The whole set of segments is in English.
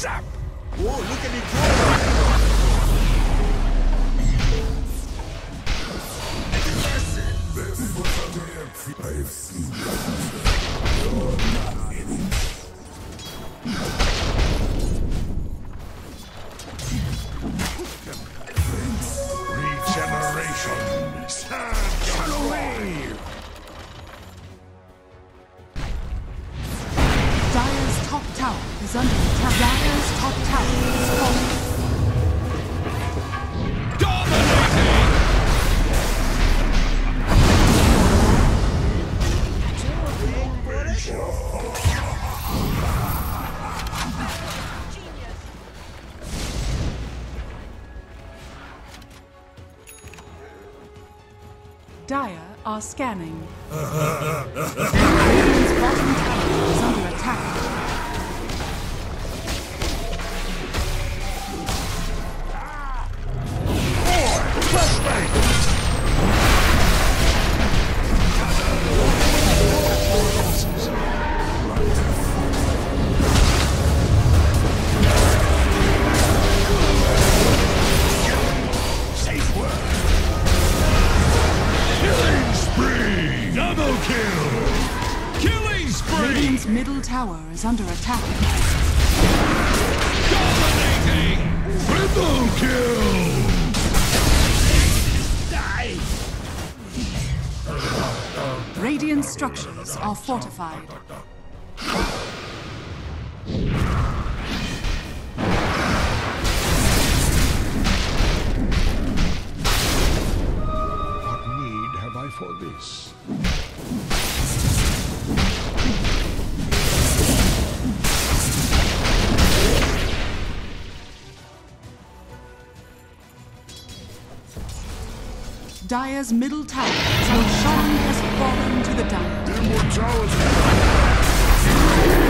Zap! Whoa, look at me go! I've seen tower is under attack. Dire's top tower is falling. Dominating! Dire are scanning. attack. Dominating! Triple kill! Radiant structures are fortified. What need have I for this? Dire's middle tower under Shan has fallen to the Dire. Immortality!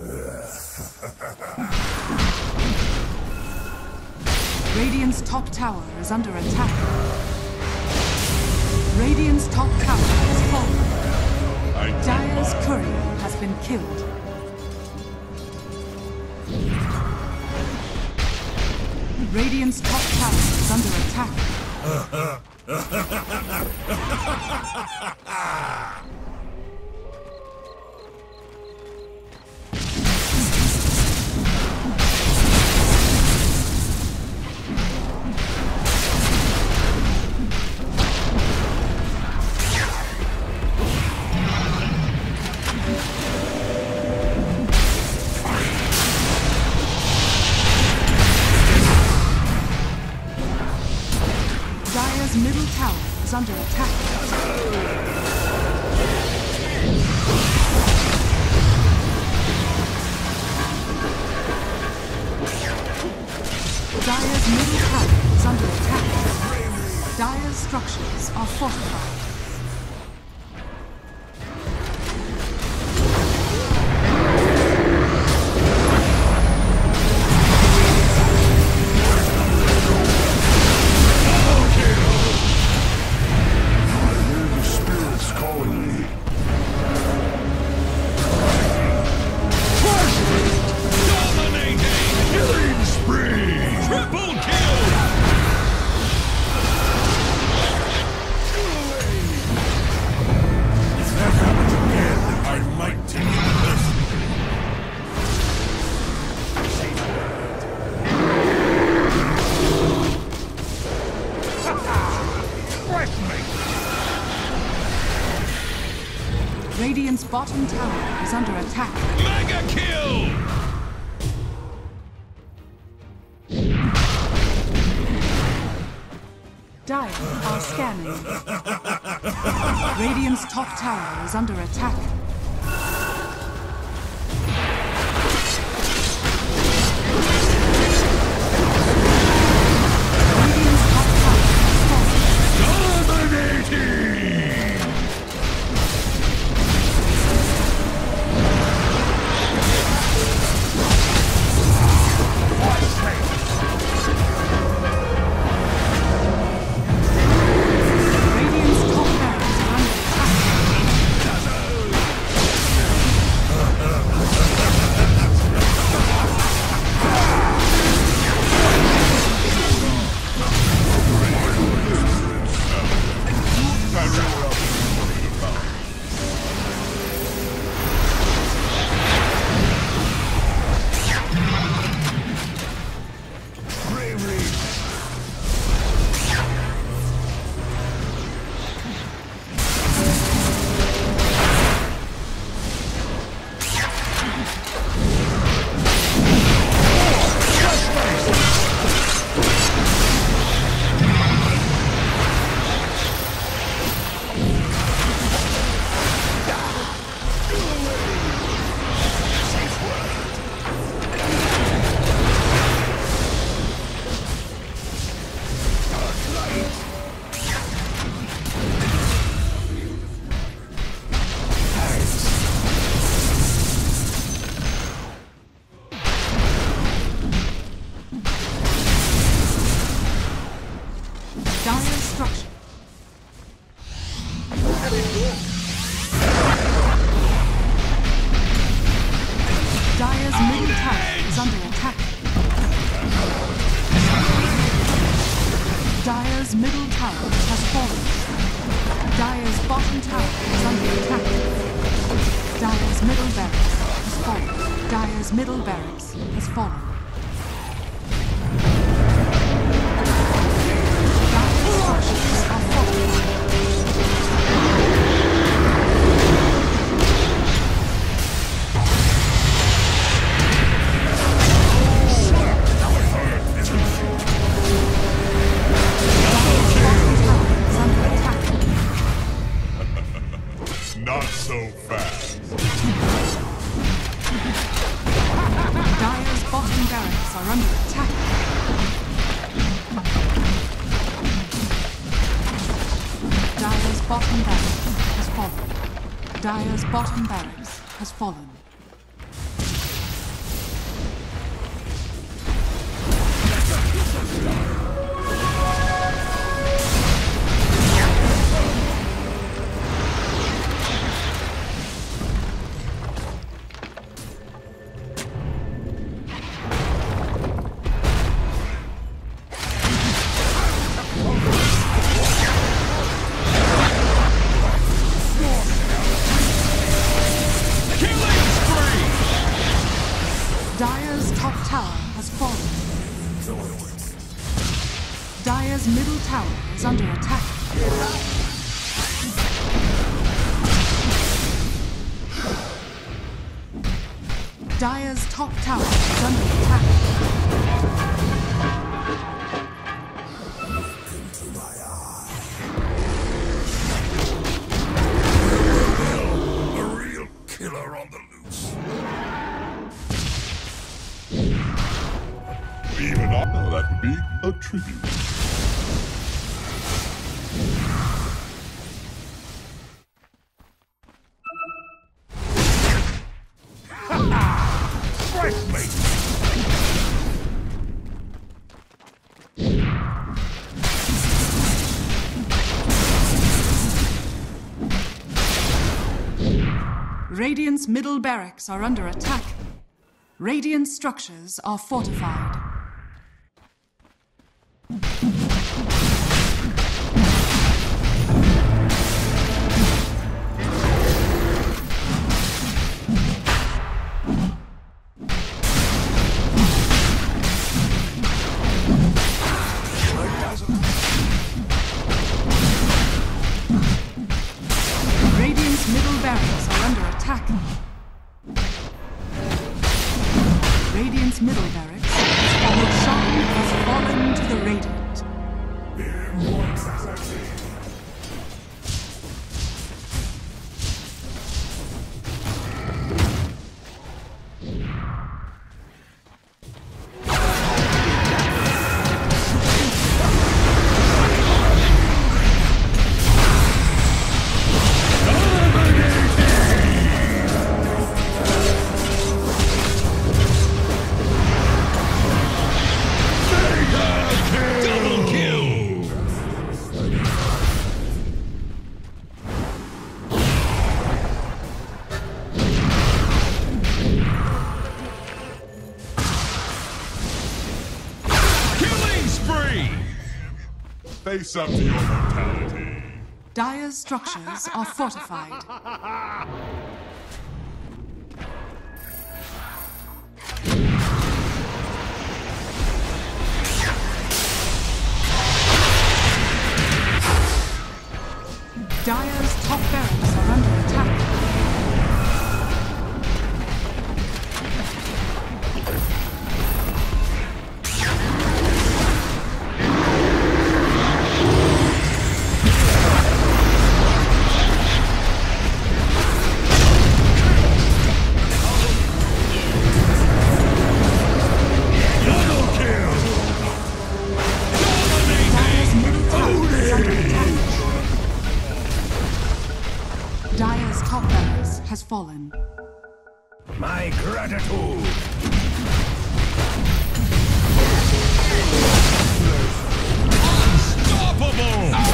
Radiant's top tower is under attack. Radiant's top tower has fallen. Dire's courier has been killed. Radiant's top tower is under attack. middle tower is under attack. Dire's structures are fortified. Bottom tower is under attack. Mega kill! Dire are scanning. Radiant's top tower is under attack. Dire's middle tower has fallen. Dire's bottom tower is under attack. Dire's middle barracks has fallen. Dire's middle barracks has fallen. Dire's middle tower is under attack. Dire's top tower is under attack. A real killer on the loose. Even I know that would be a tribute. Radiant's middle barracks are under attack. Radiant structures are fortified. Double Face up to your mortality. Dire's structures are fortified. Dire's top barracks are under attack. Fallen. My gratitude. Unstoppable! On!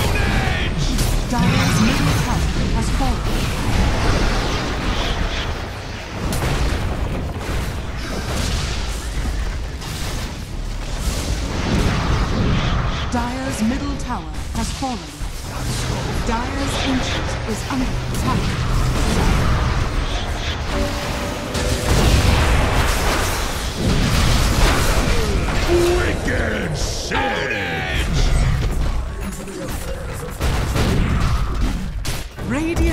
Dire's middle tower has fallen. Dire's middle tower has fallen. Dire's ancient is under attack. Wicked! Radiant